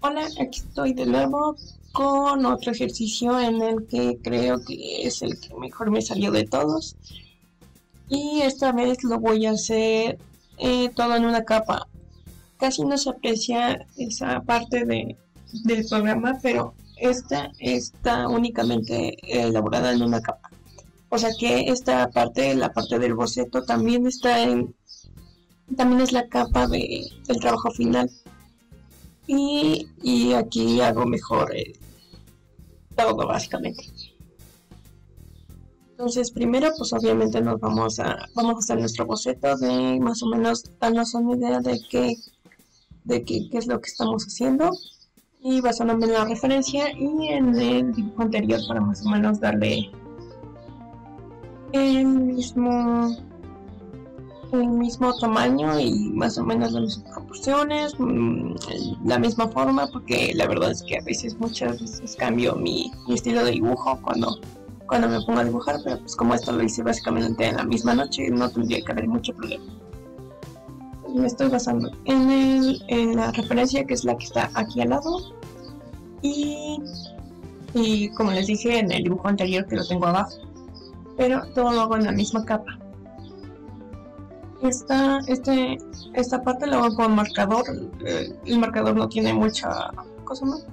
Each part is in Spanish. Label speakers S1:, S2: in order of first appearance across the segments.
S1: Hola, aquí estoy de nuevo con otro ejercicio en el que creo que es el que mejor me salió de todos. Y esta vez lo voy a hacer eh, todo en una capa. Casi no se aprecia esa parte de, del programa, pero esta está únicamente elaborada en una capa. O sea que esta parte, la parte del boceto, también está en. También es la capa de, del trabajo final. Y, aquí hago mejor eh, todo, básicamente. Entonces, primero, pues obviamente nos vamos a, vamos a hacer nuestro boceto de más o menos darnos una idea de qué, de qué, qué es lo que estamos haciendo y basándome en la referencia y en el dibujo anterior para más o menos darle el mismo el mismo tamaño y más o menos las mismas proporciones, mm, la misma forma, porque la verdad es que a veces, muchas veces cambio mi, estilo de dibujo cuando, cuando me pongo a dibujar, pero pues como esto lo hice básicamente en la misma noche, no tendría que haber mucho problema. Me estoy basando en, el, en la referencia que es la que está aquí al lado y, y como les dije en el dibujo anterior que lo tengo abajo pero todo lo hago en la misma capa. Esta, este, esta parte la hago con marcador. Eh, el marcador no tiene mucha cosa más.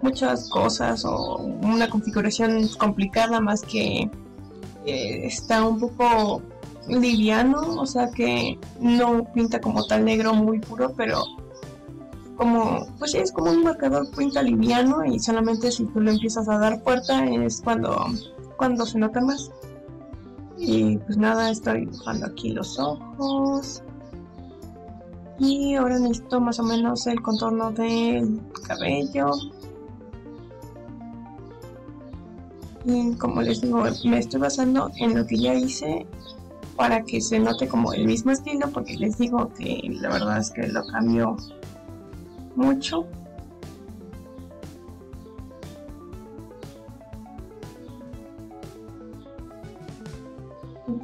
S1: Muchas cosas o una configuración complicada más que eh, está un poco liviano, o sea que no pinta como tal negro muy puro, pero como, pues es como un marcador pinta liviano y solamente si tú lo empiezas a dar fuerza es cuando cuando se nota más. Y pues nada, estoy dibujando aquí los ojos. Y ahora necesito más o menos el contorno del cabello. Y como les digo, me estoy basando en lo que ya hice para que se note como el mismo estilo, porque les digo que la verdad es que lo cambio mucho.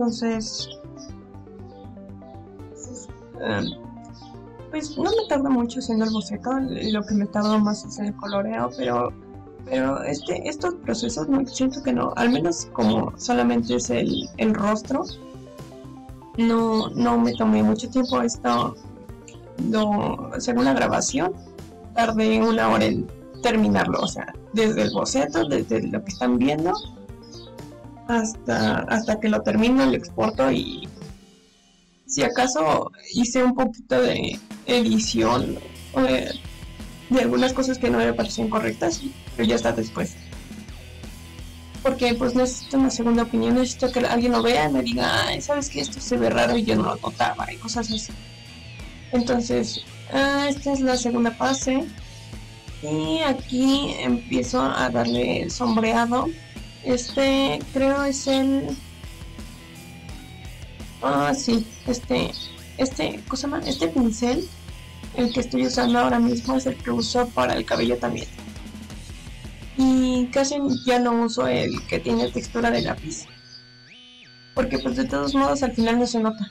S1: Entonces, em, pues no me tarda mucho haciendo el boceto, lo que me tarda más es el coloreo, pero pero este estos procesos no siento que no, al menos como solamente es el, el rostro, no, no me tomé mucho tiempo. Esto, lo, según la grabación, tardé una hora en terminarlo, o sea, desde el boceto, desde lo que están viendo hasta, hasta que lo termino, lo exporto y si acaso hice un poquito de edición de, de algunas cosas que no me parecían correctas, pero ya está después. Porque pues necesito una segunda opinión, necesito que alguien lo vea y me diga, sabes que esto se ve raro y yo no lo notaba y cosas así. Entonces, ah, esta es la segunda fase. Y aquí empiezo a darle el sombreado este creo es el... Ah, sí, este, este, cosa más, este pincel, el que estoy usando ahora mismo es el que uso para el cabello también. Y casi ya no uso el que tiene textura de lápiz. Porque pues de todos modos al final no se nota.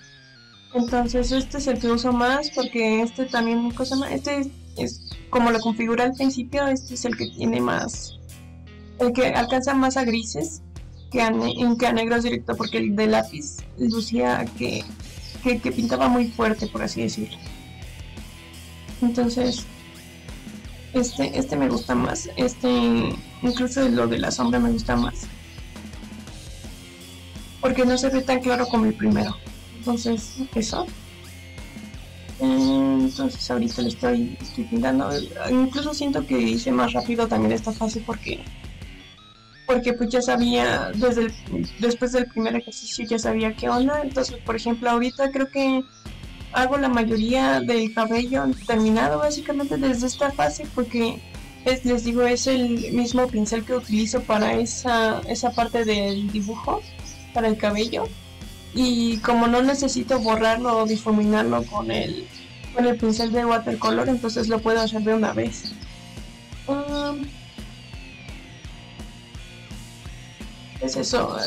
S1: Entonces este es el que uso más porque este también, cosa más, este es como lo configura al principio, este es el que tiene más el que alcanza más a grises que a, negros directo, porque el de lápiz lucía que, que, pintaba muy fuerte, por así decirlo. Entonces, este, este me gusta más. Este, incluso lo de la sombra me gusta más. Porque no se ve tan claro como el primero. Entonces, eso. Entonces ahorita le estoy pintando. Incluso siento que hice más rápido también esta fase porque porque pues ya sabía, desde después del primer ejercicio ya sabía qué onda, entonces por ejemplo ahorita creo que hago la mayoría del cabello terminado básicamente desde esta fase porque es, les digo es el mismo pincel que utilizo para esa, esa parte del dibujo, para el cabello y como no necesito borrarlo o difuminarlo con el, con el pincel de watercolor entonces lo puedo hacer de una vez. Um, pues eso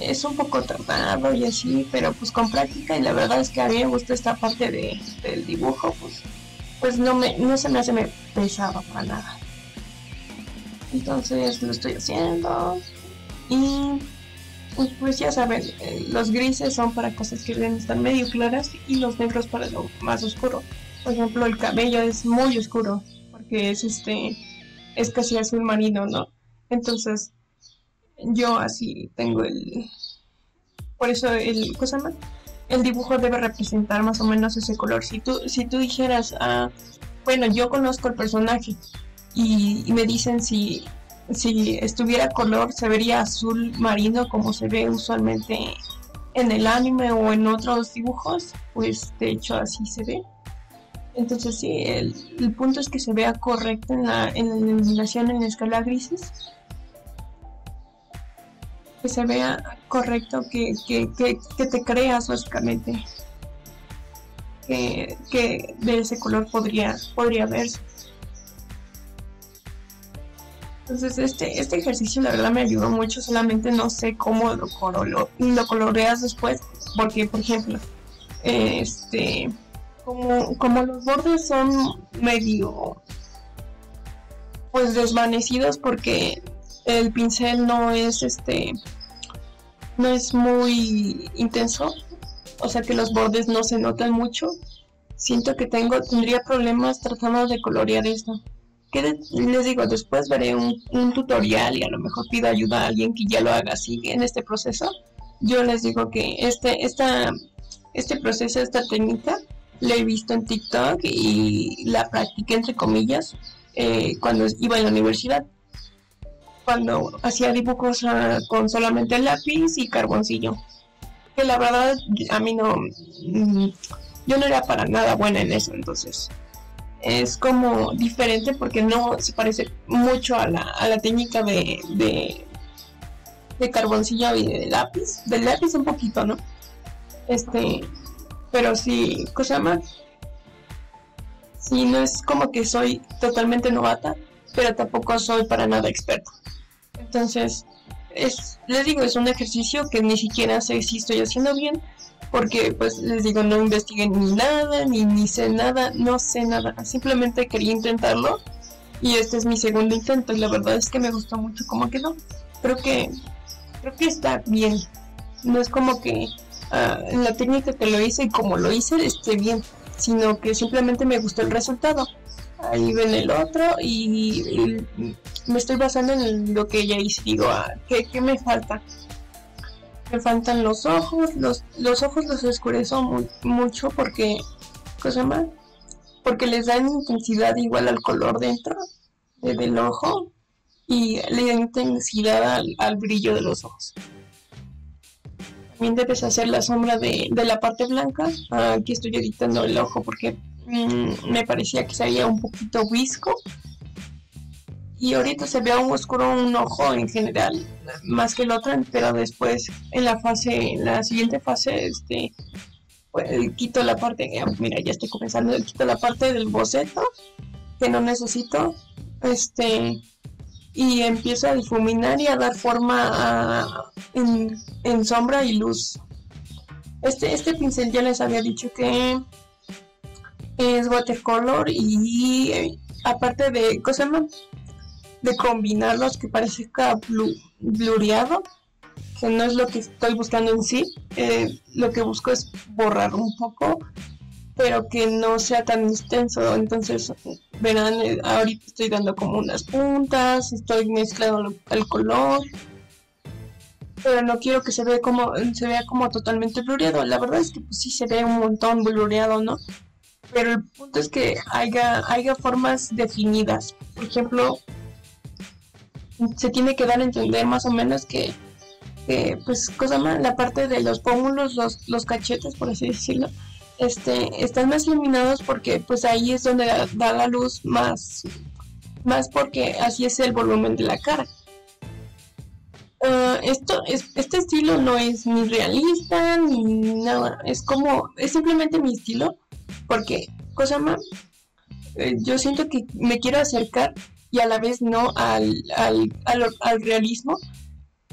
S1: es un poco tardado y así, pero pues con práctica y la verdad es que a mí me gusta esta parte de, del dibujo, pues pues no me no se me hace me pesado para nada. Entonces lo estoy haciendo y pues ya saben eh, los grises son para cosas que deben estar medio claras y los negros para lo más oscuro. Por ejemplo el cabello es muy oscuro porque es este es casi azul marino no entonces yo así tengo el por eso el cosa más el dibujo debe representar más o menos ese color. Si tú, si tú dijeras, ah, bueno, yo conozco el personaje y, me dicen si, si estuviera color se vería azul marino como se ve usualmente en el anime o en otros dibujos, pues de hecho así se ve. Entonces sí, el, el punto es que se vea correcto en la, en la iluminación en la escala grises que se vea correcto, que, que, que, te creas básicamente que, que, de ese color podría, podría verse. Entonces este, este ejercicio la verdad me ayudó mucho, solamente no sé cómo lo, lo, lo coloreas después, porque por ejemplo, este, como, como los bordes son medio pues desvanecidos porque el pincel no es este no es muy intenso o sea que los bordes no se notan mucho. Siento que tengo tendría problemas tratando de colorear esto. Que les digo después veré un, tutorial y a lo mejor pido ayuda a alguien que ya lo haga así en este proceso. Yo les digo que este esta este proceso esta técnica la he visto en TikTok y la practiqué entre comillas eh, cuando iba a la universidad cuando hacía dibujos ah, con solamente lápiz y carboncillo. Que la verdad a mí no... Mm, yo no era para nada buena en eso, entonces es como diferente porque no se parece mucho a la, a la técnica de, de, de carboncillo y de lápiz. Del lápiz un poquito, ¿no? Este, pero sí, cosa más. Sí, no es como que soy totalmente novata, pero tampoco soy para nada experta. Entonces, es, les digo, es un ejercicio que ni siquiera sé si estoy haciendo bien, porque pues les digo, no investigué ni nada, ni, ni sé nada, no sé nada, simplemente quería intentarlo y este es mi segundo intento y la verdad es que me gustó mucho cómo quedó. Creo que, creo que está bien, no es como que uh, la técnica que lo hice y como lo hice esté bien, sino que simplemente me gustó el resultado ahí ven el otro y, me estoy basando en lo que ella hizo. Digo, ah, ¿qué, me falta? Me faltan los ojos, los, los ojos los oscurezo mucho porque, cosa más, porque les dan intensidad igual al color dentro del ojo y le dan intensidad al, brillo de los ojos. También debes hacer la sombra de, de la parte blanca. Aquí estoy editando el ojo porque Mm, me parecía que se un poquito visco. Y ahorita se ve un oscuro un ojo en general, más que el otro, pero después en la fase, la siguiente fase, este, pues, quito la parte, mira, ya estoy comenzando, quito la parte del boceto que no necesito, este, y empiezo a difuminar y a dar forma en, en, sombra y luz. Este, este pincel ya les había dicho que es watercolor y eh, aparte de cosa de combinarlos que parezca blu, blureado que no es lo que estoy buscando en sí. Eh, lo que busco es borrar un poco pero que no sea tan extenso. Entonces verán eh, ahorita estoy dando como unas puntas estoy mezclando el color pero no quiero que se vea como se vea como totalmente blureado. La verdad es que pues sí se ve un montón blureado no pero el punto es que haya, haya formas definidas. Por ejemplo, se tiene que dar a entender más o menos que, pues, cosa más, la parte de los pómulos, los, los cachetes, por así decirlo, este, están más iluminados porque pues ahí es donde da, la luz más, más porque así es el volumen de la cara. Ah, esto es, este estilo no es ni realista ni nada, es como, es simplemente mi estilo porque, cosa más, eh, yo siento que me quiero acercar y a la vez no al, al, realismo,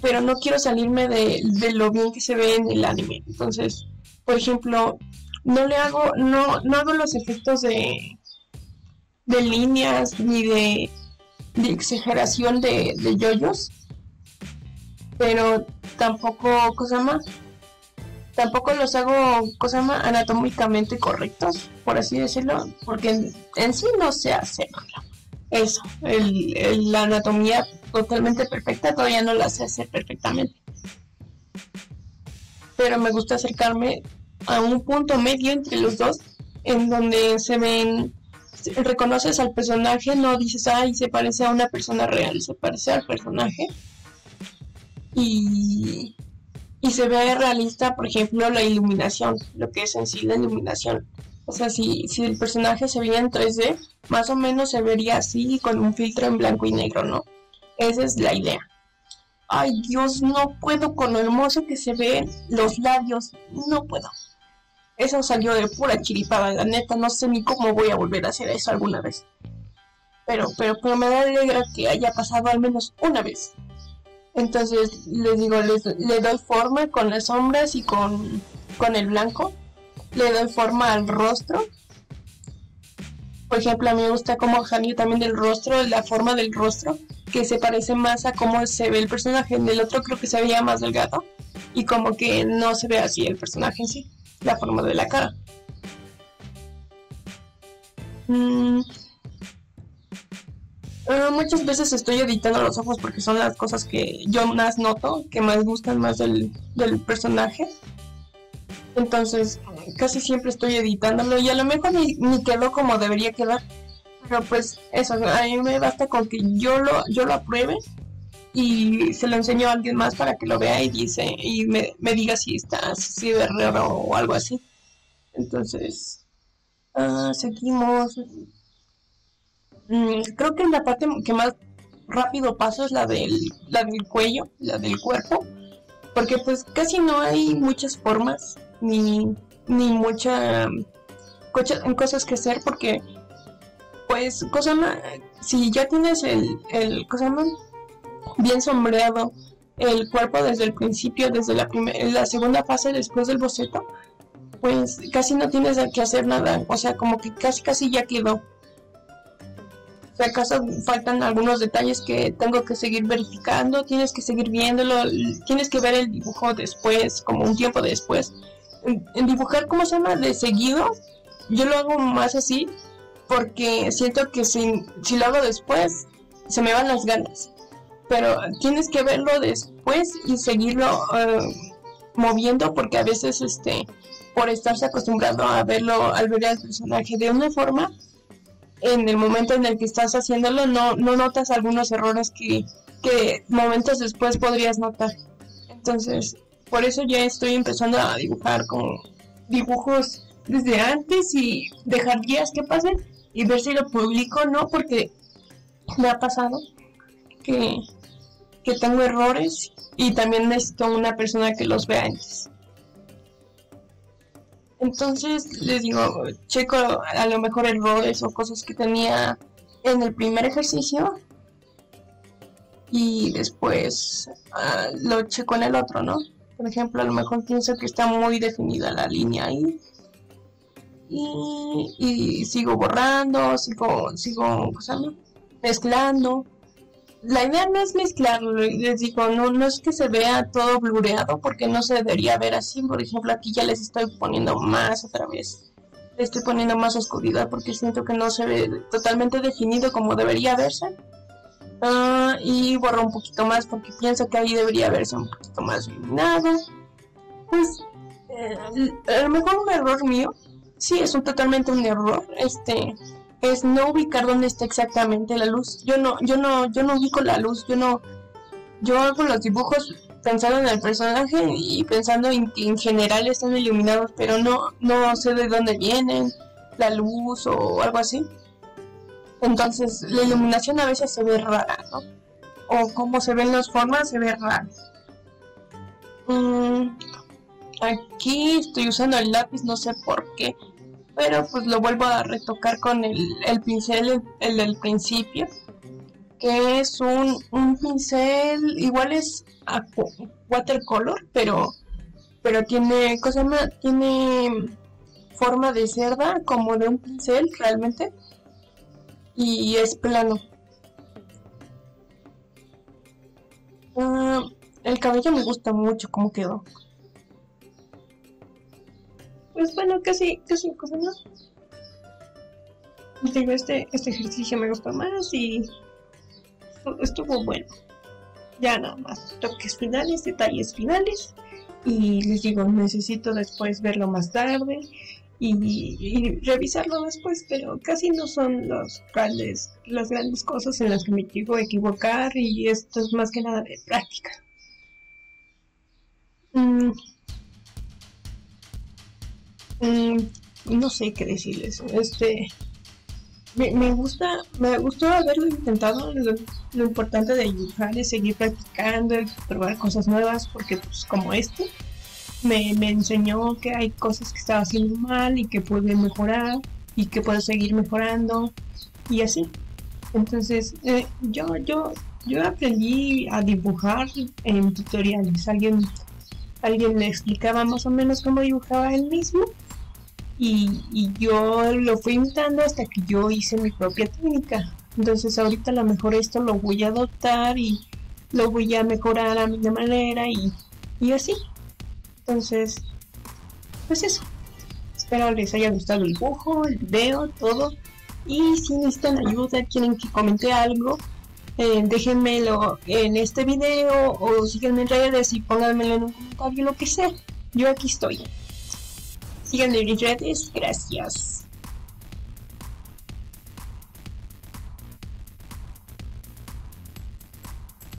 S1: pero no quiero salirme de, lo bien que se ve en el anime. Entonces, por ejemplo, no le hago, no, no hago los efectos de, de líneas ni de, de exageración de, de yoyos, pero tampoco, cosa más, tampoco los hago, cosa más, anatómicamente correctos, por así decirlo, porque en, sí no sé hacerlo. Eso, el, la anatomía totalmente perfecta todavía no la sé hacer perfectamente. Pero me gusta acercarme a un punto medio entre los dos, en donde se ven, reconoces al personaje, no dices, ay, se parece a una persona real, se parece al personaje. Y, y se ve realista, por ejemplo, la iluminación, lo que es en sí la iluminación. O sea, si, si el personaje se veía en 3D, más o menos se vería así con un filtro en blanco y negro, ¿no? Esa es la idea. Ay Dios, no puedo con lo hermoso que se ven los labios, no puedo. Eso salió de pura chiripada, la neta, no sé ni cómo voy a volver a hacer eso alguna vez. Pero, pero, pero me alegra que haya pasado al menos una vez. Entonces les digo, les, le doy forma con las sombras y con, con el blanco. Le doy forma al rostro. Por ejemplo, a mí me gusta como cambio también del rostro, la forma del rostro, que se parece más a cómo se ve el personaje. En el otro creo que se veía más delgado y como que no se ve así el personaje en sí, la forma de la cara. Mm, Ah, muchas veces estoy editando los ojos porque son las cosas que yo más noto, que más gustan más del, personaje. Entonces, casi siempre estoy editándolo y a lo mejor ni, ni quedó como debería quedar. Pero pues eso, a mí me basta con que yo lo, yo lo apruebe y se lo enseño a alguien más para que lo vea y dice y me, diga si está así de raro o algo así. Entonces, ah, seguimos. Mm, creo que la parte que más rápido paso es la del, la del cuello, la del cuerpo, porque pues casi no hay muchas formas ni, ni mucha cosas que hacer porque pues cosa si ya tienes el, el cosa bien sombreado el cuerpo desde el principio, desde la, la segunda fase después del boceto, pues casi no tienes que hacer nada, o sea, como que casi casi ya quedó si acaso faltan algunos detalles que tengo que seguir verificando, tienes que seguir viéndolo, tienes que ver el dibujo después, como un tiempo después. En, dibujar, ¿cómo se llama? De seguido, yo lo hago más así porque siento que si, si lo hago después, se me van las ganas. Pero tienes que verlo después y seguirlo eh, moviendo porque a veces, este, por estarse acostumbrado a verlo, al ver al personaje de una forma, en el momento en el que estás haciéndolo no, no notas algunos errores que, que momentos después podrías notar. Entonces, por eso ya estoy empezando a dibujar con dibujos desde antes y dejar días que pasen y ver si lo publico o no, porque me ha pasado que, que tengo errores y también necesito una persona que los vea antes. Entonces les digo, checo a lo mejor errores o cosas que tenía en el primer ejercicio y después ah, lo checo en el otro, ¿no? Por ejemplo, a lo mejor pienso que está muy definida la línea ahí y, y sigo borrando, sigo, sigo mezclando la idea no es mezclarlo, les digo, no, no es que se vea todo blureado porque no se debería ver así. Por ejemplo, aquí ya les estoy poniendo más otra vez. Le estoy poniendo más oscuridad porque siento que no se ve totalmente definido como debería verse. Ah, y borro un poquito más porque pienso que ahí debería verse un poquito más iluminado. Pues, eh, a lo mejor un error mío. Sí, es un totalmente un error. Este, es no ubicar dónde está exactamente la luz. Yo no, yo no, yo no ubico la luz, yo no, yo hago los dibujos pensando en el personaje y pensando en que en general están iluminados, pero no, no sé de dónde vienen, la luz o algo así. Entonces la iluminación a veces se ve rara, ¿no? O como se ven las formas se ve raro. Mm, aquí estoy usando el lápiz, no sé por qué pero pues lo vuelvo a retocar con el, pincel, el, del principio, que es un, pincel, igual es watercolor, pero, pero tiene, cosa tiene forma de cerda, como de un pincel realmente. Y es plano. Ah, el cabello me gusta mucho cómo quedó. Pues bueno, casi, casi cosa. Digo, este, este ejercicio me gustó más y estuvo bueno. Ya nada más, toques finales, detalles finales. Y les digo, necesito después verlo más tarde y, revisarlo después, pero casi no son los grandes, las grandes cosas en las que me llego a equivocar y esto es más que nada de práctica. Mm. Mm, no sé qué decirles. Este me, gusta, me gustó haberlo intentado. Lo, importante de dibujar es seguir practicando, probar cosas nuevas, porque pues como este me, enseñó que hay cosas que estaba haciendo mal y que pude mejorar y que puedo seguir mejorando y así. Entonces, eh, yo, yo, yo aprendí a dibujar en tutoriales. Alguien, alguien me explicaba más o menos cómo dibujaba él mismo y, yo lo fui imitando hasta que yo hice mi propia técnica. Entonces ahorita a lo mejor esto lo voy a adoptar y lo voy a mejorar a mi manera y, y así. Entonces, pues eso. Espero les haya gustado el dibujo, el video, todo. Y si necesitan ayuda, quieren que comente algo, eh, déjenmelo en este video o síganme en redes y pónganmelo en un comentario, lo que sea. Yo aquí estoy. Síganme en mis redes. Gracias.